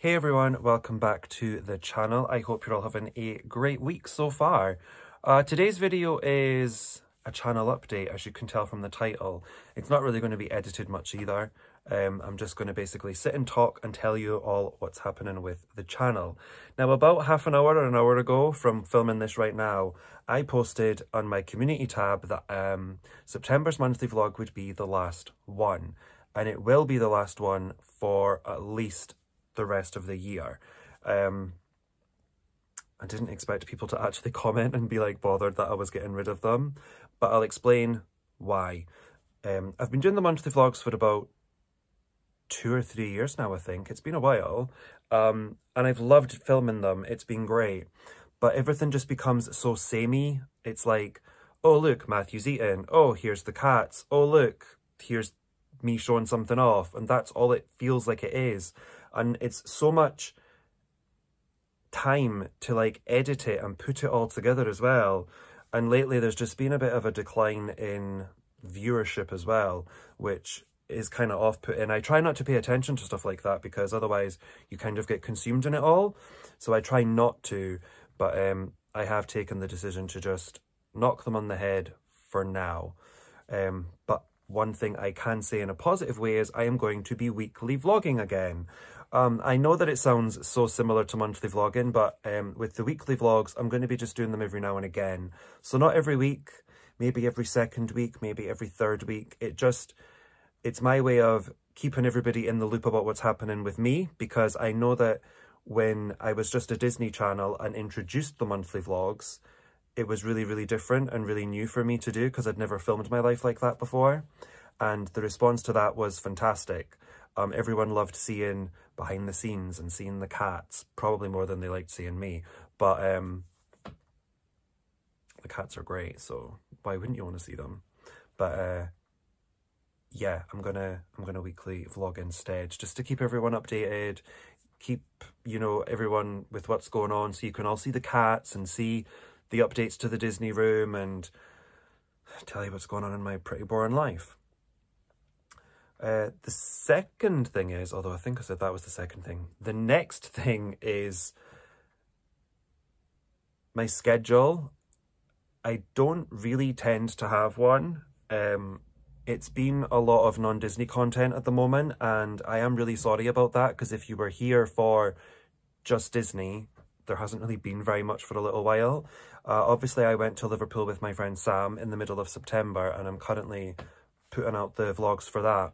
Hey everyone, welcome back to the channel. I hope you're all having a great week so far. Uh, today's video is a channel update, as you can tell from the title. It's not really going to be edited much either. Um, I'm just going to basically sit and talk and tell you all what's happening with the channel. Now, about half an hour or an hour ago from filming this right now, I posted on my community tab that um, September's monthly vlog would be the last one. And it will be the last one for at least the rest of the year. Um, I didn't expect people to actually comment and be like bothered that I was getting rid of them, but I'll explain why. Um, I've been doing the monthly vlogs for about two or three years now, I think. It's been a while. Um, and I've loved filming them. It's been great. But everything just becomes so samey. It's like, oh, look, Matthew's eating. Oh, here's the cats. Oh, look, here's me showing something off. And that's all it feels like it is and it's so much time to like edit it and put it all together as well and lately there's just been a bit of a decline in viewership as well which is kind of off-putting. I try not to pay attention to stuff like that because otherwise you kind of get consumed in it all. So I try not to, but um, I have taken the decision to just knock them on the head for now. Um, but one thing I can say in a positive way is I am going to be weekly vlogging again. Um, I know that it sounds so similar to monthly vlogging, but um, with the weekly vlogs, I'm going to be just doing them every now and again. So not every week, maybe every second week, maybe every third week. It just, it's my way of keeping everybody in the loop about what's happening with me, because I know that when I was just a Disney channel and introduced the monthly vlogs, it was really, really different and really new for me to do because I'd never filmed my life like that before. And the response to that was fantastic. Um, everyone loved seeing behind the scenes and seeing the cats, probably more than they liked seeing me. But um, the cats are great, so why wouldn't you want to see them? But uh, yeah, I'm gonna I'm gonna weekly vlog instead, just to keep everyone updated, keep you know everyone with what's going on, so you can all see the cats and see the updates to the Disney room and tell you what's going on in my pretty boring life. Uh, the second thing is, although I think I said that was the second thing, the next thing is my schedule. I don't really tend to have one. Um, it's been a lot of non-Disney content at the moment, and I am really sorry about that, because if you were here for just Disney, there hasn't really been very much for a little while. Uh, obviously, I went to Liverpool with my friend Sam in the middle of September, and I'm currently putting out the vlogs for that.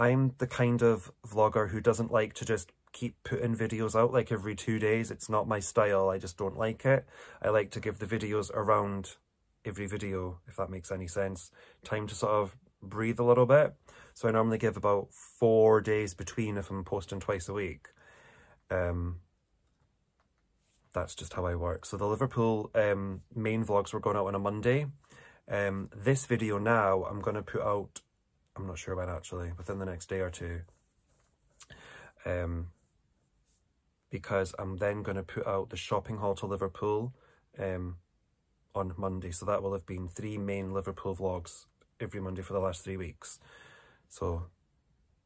I'm the kind of vlogger who doesn't like to just keep putting videos out like every two days. It's not my style. I just don't like it. I like to give the videos around every video, if that makes any sense. Time to sort of breathe a little bit. So I normally give about four days between if I'm posting twice a week. Um, that's just how I work. So the Liverpool um, main vlogs were going out on a Monday. Um, this video now I'm going to put out I'm not sure when actually, within the next day or two. Um, because I'm then going to put out the shopping haul to Liverpool um, on Monday. So that will have been three main Liverpool vlogs every Monday for the last three weeks. So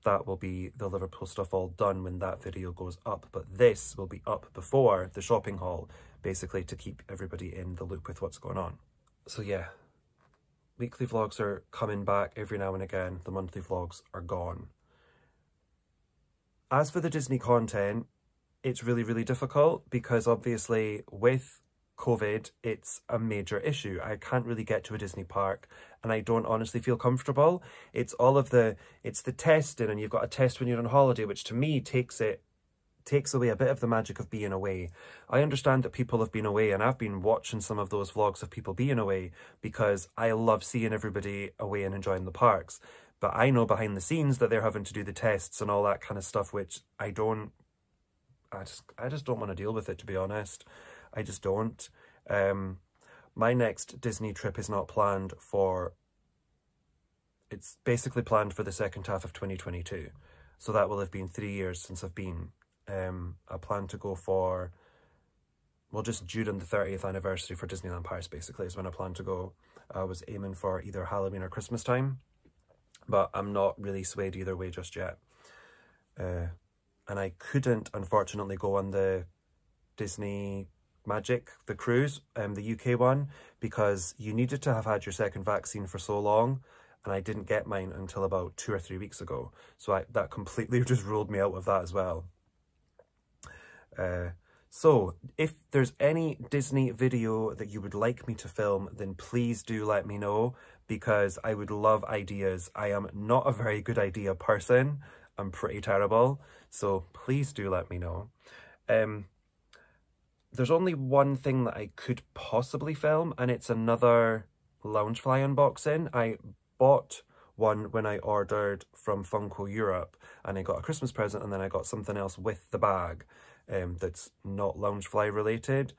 that will be the Liverpool stuff all done when that video goes up. But this will be up before the shopping haul, basically to keep everybody in the loop with what's going on. So yeah, weekly vlogs are coming back every now and again. The monthly vlogs are gone. As for the Disney content, it's really, really difficult because obviously with COVID, it's a major issue. I can't really get to a Disney park and I don't honestly feel comfortable. It's all of the, it's the testing and you've got a test when you're on holiday, which to me takes it takes away a bit of the magic of being away. I understand that people have been away and I've been watching some of those vlogs of people being away because I love seeing everybody away and enjoying the parks. But I know behind the scenes that they're having to do the tests and all that kind of stuff, which I don't, I just, I just don't want to deal with it, to be honest. I just don't. Um, my next Disney trip is not planned for, it's basically planned for the second half of 2022. So that will have been three years since I've been um, I plan to go for, well, just during the 30th anniversary for Disneyland Paris, basically, is when I plan to go. I was aiming for either Halloween or Christmas time, but I'm not really swayed either way just yet. Uh, and I couldn't, unfortunately, go on the Disney Magic, the cruise, um, the UK one, because you needed to have had your second vaccine for so long, and I didn't get mine until about two or three weeks ago. So I, that completely just ruled me out of that as well. Uh, so if there's any Disney video that you would like me to film, then please do let me know because I would love ideas. I am not a very good idea person. I'm pretty terrible. So please do let me know. Um, there's only one thing that I could possibly film and it's another Loungefly unboxing. I bought one when I ordered from Funko Europe and I got a Christmas present and then I got something else with the bag um, that's not Loungefly related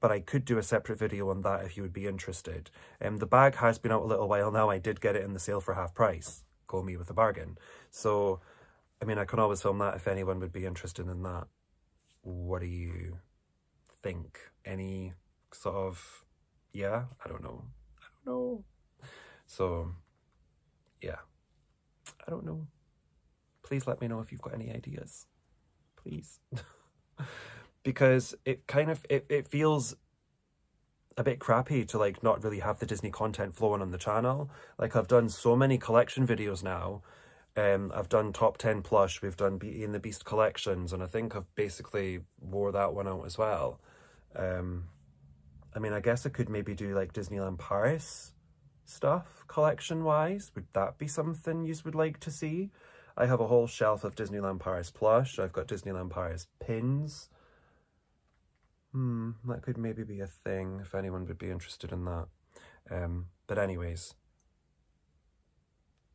but I could do a separate video on that if you would be interested. Um, the bag has been out a little while now. I did get it in the sale for half price. Go me with a bargain. So, I mean, I can always film that if anyone would be interested in that. What do you think? Any sort of, yeah, I don't know. I don't know. So, yeah, I don't know. Please let me know if you've got any ideas. Please. because it kind of, it, it feels a bit crappy to like not really have the Disney content flowing on the channel. Like I've done so many collection videos now. Um, I've done top 10 plush, we've done Beauty and the Beast collections, and I think I've basically wore that one out as well. Um, I mean, I guess I could maybe do like Disneyland Paris stuff collection-wise. Would that be something you would like to see? I have a whole shelf of Disneyland Paris plush. I've got Disneyland Paris pins. Hmm, that could maybe be a thing if anyone would be interested in that. Um, but anyways,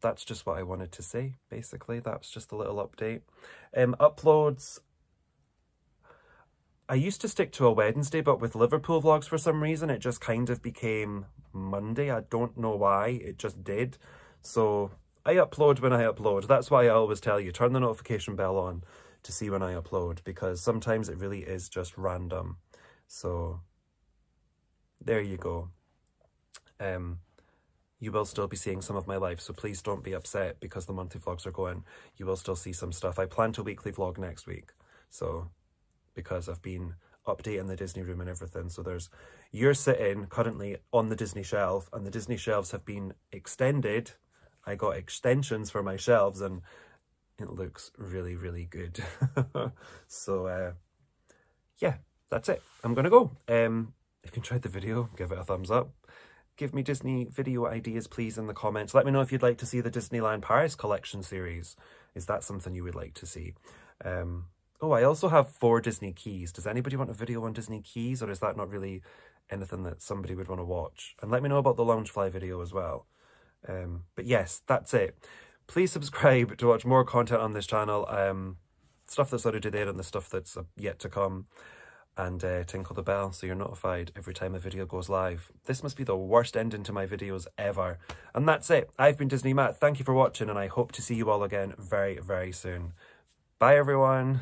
that's just what I wanted to say, basically. That's just a little update. Um, uploads, I used to stick to a Wednesday, but with Liverpool vlogs for some reason, it just kind of became Monday. I don't know why, it just did. So I upload when I upload. That's why I always tell you, turn the notification bell on to see when I upload, because sometimes it really is just random. So there you go. Um, you will still be seeing some of my life, so please don't be upset because the monthly vlogs are going. You will still see some stuff. I plan to weekly vlog next week, so because I've been updating the Disney room and everything. So there's, you're sitting currently on the Disney shelf and the Disney shelves have been extended. I got extensions for my shelves and it looks really, really good. so, uh, yeah, that's it. I'm going to go. Um, if you enjoyed the video, give it a thumbs up. Give me Disney video ideas, please, in the comments. Let me know if you'd like to see the Disneyland Paris collection series. Is that something you would like to see? Um, oh, I also have four Disney keys. Does anybody want a video on Disney keys, or is that not really anything that somebody would want to watch? And let me know about the Loungefly video as well. Um, but yes, that's it. Please subscribe to watch more content on this channel. Um, stuff that's already there and the stuff that's yet to come and uh, tinkle the bell so you're notified every time a video goes live. This must be the worst ending to my videos ever. And that's it. I've been Disney Matt. Thank you for watching and I hope to see you all again very, very soon. Bye everyone.